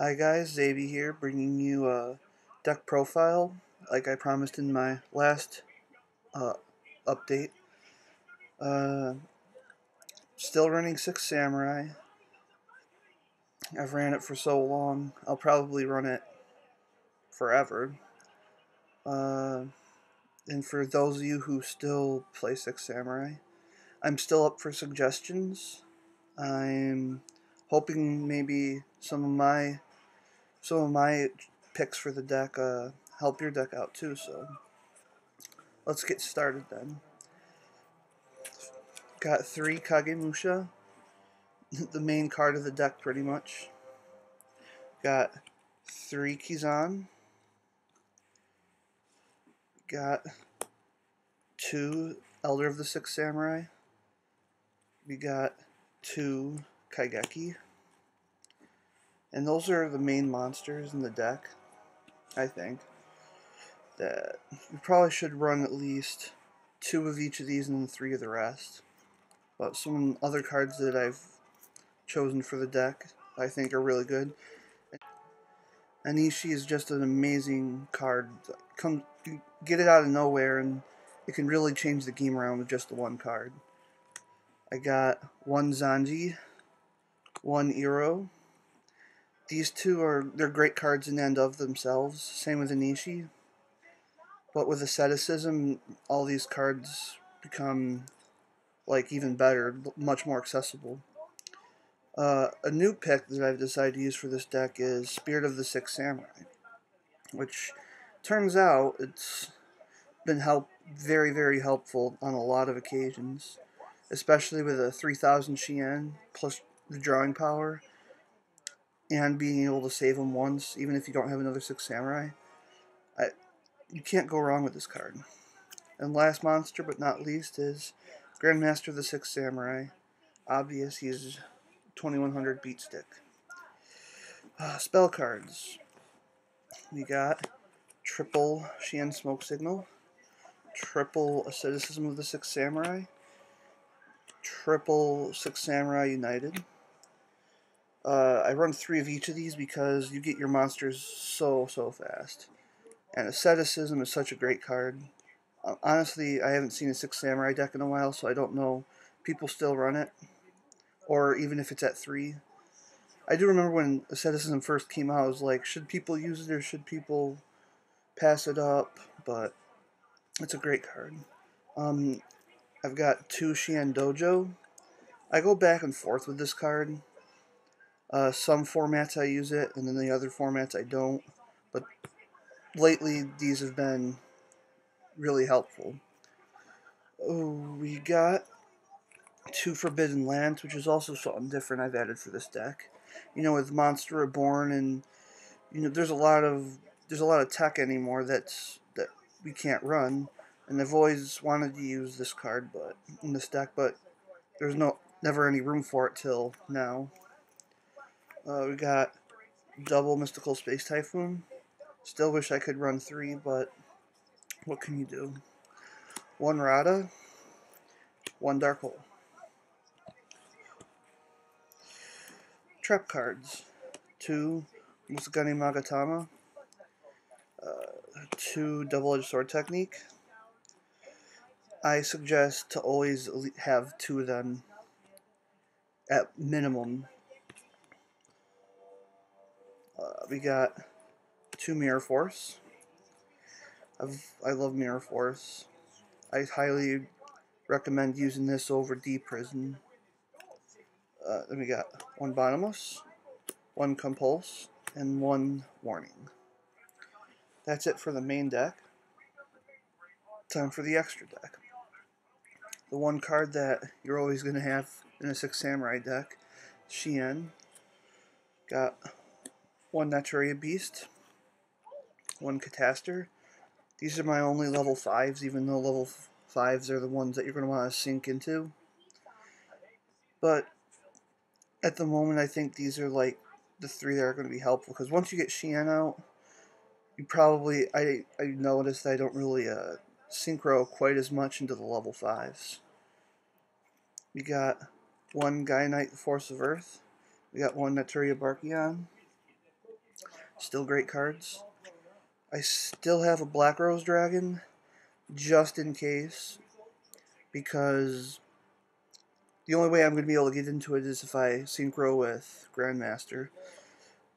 Hi guys, Xavi here, bringing you a deck profile, like I promised in my last uh, update. Uh, still running Six Samurai. I've ran it for so long, I'll probably run it forever. Uh, and for those of you who still play Six Samurai, I'm still up for suggestions. I'm hoping maybe some of my some of my picks for the deck uh, help your deck out too. So let's get started then. Got three Kagemusha, the main card of the deck pretty much. Got three Kizan. Got two Elder of the Six Samurai. We got two Kageki. And those are the main monsters in the deck, I think. That you probably should run at least two of each of these and three of the rest. But some other cards that I've chosen for the deck I think are really good. Enishi is just an amazing card. Come get it out of nowhere and it can really change the game around with just the one card. I got one Zanji, one Iro, these two are they're great cards in and of themselves. Same with Enishi. But with asceticism, all these cards become like even better, much more accessible. Uh, a new pick that I've decided to use for this deck is Spirit of the Six Samurai, which turns out it's been help very very helpful on a lot of occasions, especially with a 3000 Shien plus the drawing power and being able to save them once, even if you don't have another Six Samurai. I, you can't go wrong with this card. And last monster, but not least, is Grandmaster of the Six Samurai. Obvious, he's 2100 beat stick. Uh, spell cards. We got triple Shien Smoke Signal, triple Asceticism of the Six Samurai, triple Six Samurai United, uh, I run three of each of these because you get your monsters so, so fast. And Asceticism is such a great card. Uh, honestly, I haven't seen a Six Samurai deck in a while, so I don't know. People still run it. Or even if it's at three. I do remember when Asceticism first came out, I was like, should people use it or should people pass it up? But it's a great card. Um, I've got two Shien Dojo. I go back and forth with this card. Uh, some formats I use it, and then the other formats I don't. But lately, these have been really helpful. Oh, we got two Forbidden Lands, which is also something different I've added for this deck. You know, with Monster Reborn, and you know, there's a lot of there's a lot of tech anymore that's that we can't run, and I've always wanted to use this card, but in this deck, but there's no never any room for it till now. Uh, we got double Mystical Space Typhoon. Still wish I could run three, but what can you do? One Rada, one Dark Hole. Trap cards. Two Musakani Magatama. Uh, two Double-Edged Sword Technique. I suggest to always have two of them at minimum we got two Mirror Force. I've, I love Mirror Force. I highly recommend using this over D Prison. Uh, then we got one Bottomless, one Compulse, and one Warning. That's it for the main deck. Time for the extra deck. The one card that you're always going to have in a Six Samurai deck, Shien. Got one Naturia Beast, one Catastor. These are my only level 5s, even though level 5s are the ones that you're going to want to sink into. But at the moment, I think these are like the three that are going to be helpful, because once you get Shien out, you probably, I, I noticed I don't really uh, synchro quite as much into the level 5s. We got one Gaia the Force of Earth. We got one Naturia Barkion Still great cards. I still have a Black Rose Dragon, just in case, because the only way I'm going to be able to get into it is if I synchro with Grandmaster.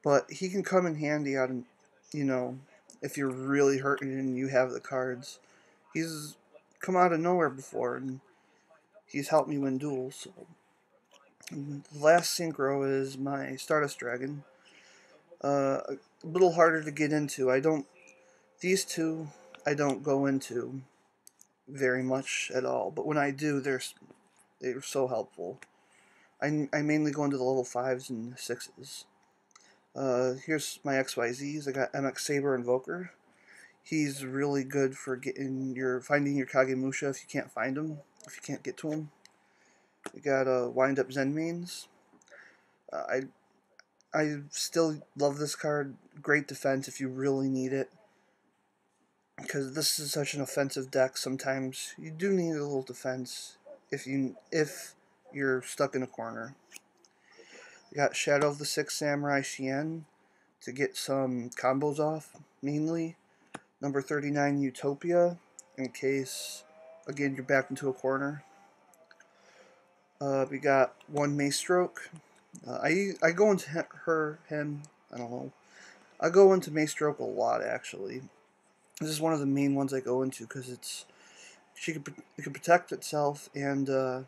But he can come in handy on, you know, if you're really hurting and you have the cards. He's come out of nowhere before, and he's helped me win duels. So. the last synchro is my Stardust Dragon. Uh, a little harder to get into. I don't. These two, I don't go into very much at all. But when I do, they're they're so helpful. I, I mainly go into the level fives and sixes. Uh, here's my XYZs. I got MX Saber Invoker. He's really good for getting your finding your Kagemusha if you can't find him, if you can't get to him. We got a uh, Wind Up Zenmaines. Uh, I I still love this card. Great defense if you really need it. Because this is such an offensive deck, sometimes you do need a little defense if you if you're stuck in a corner. We got Shadow of the Six Samurai Shien to get some combos off, mainly. Number 39, Utopia, in case, again, you're backed into a corner. Uh, we got one Maestroke. Uh, I I go into her, him, I don't know. I go into Maestroke a lot, actually. This is one of the main ones I go into because it's she can it can protect itself and uh,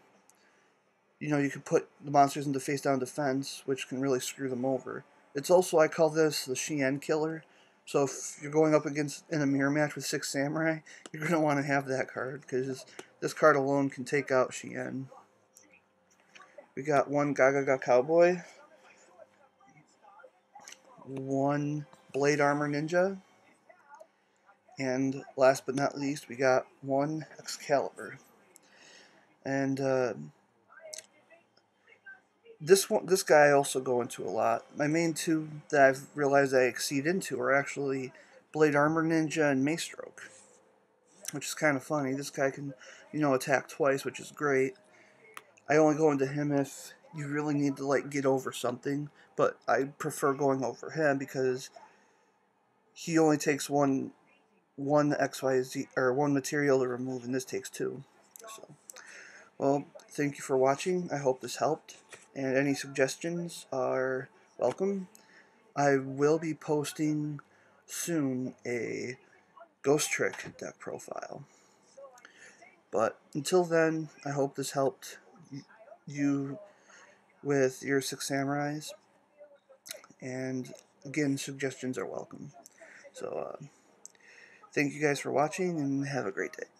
you know you can put the monsters into face down defense, which can really screw them over. It's also I call this the Shien killer so if you're going up against in a mirror match with six samurai, you're to want to have that card because this card alone can take out Shien. We got one Gagaga Cowboy, one Blade Armor Ninja, and last but not least, we got one Excalibur. And uh, this one, this guy I also go into a lot. My main two that I've realized I exceed into are actually Blade Armor Ninja and Maestroke, which is kind of funny. This guy can, you know, attack twice, which is great. I only go into him if you really need to like get over something, but I prefer going over him because he only takes one one XYZ or one material to remove, and this takes two. So, well, thank you for watching. I hope this helped and any suggestions are welcome. I will be posting soon a Ghost Trick deck profile. But until then, I hope this helped you with your Six Samurais. And again, suggestions are welcome. So, uh, thank you guys for watching and have a great day.